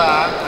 lá.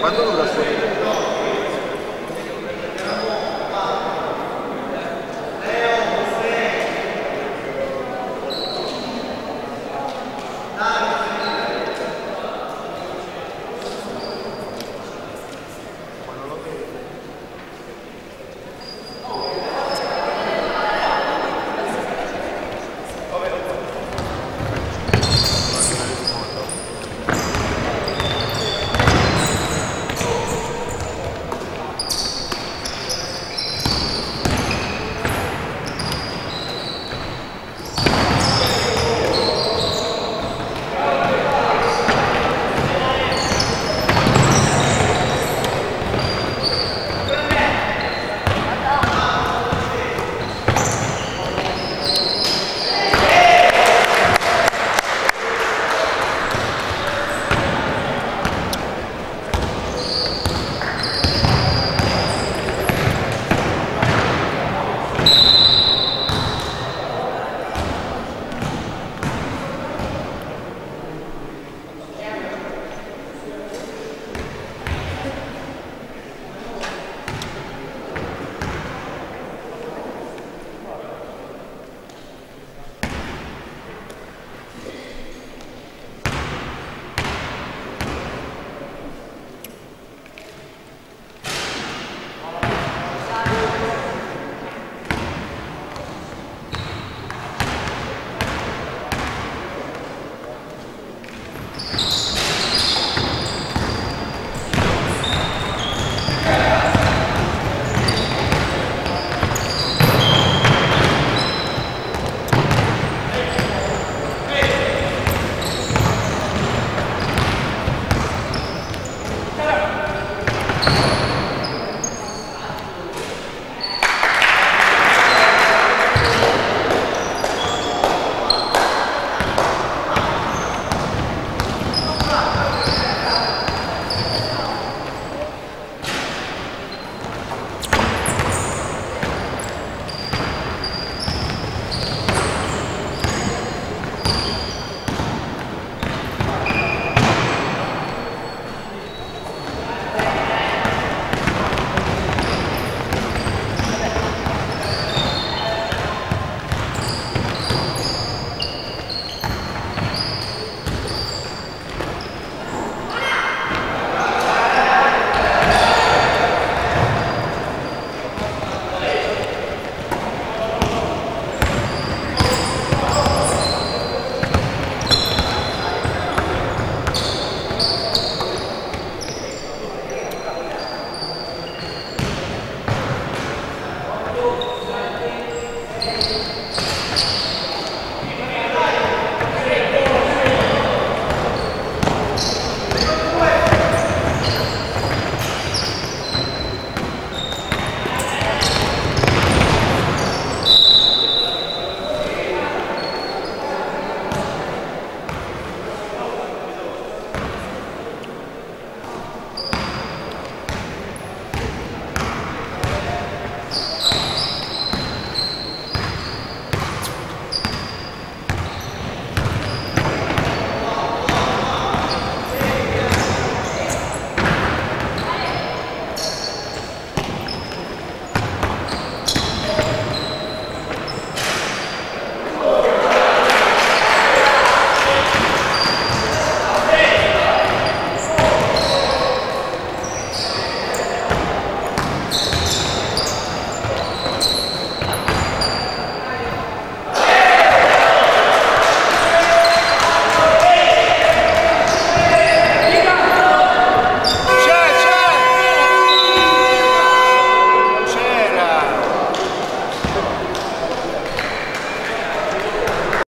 ¿Cuánto duraste?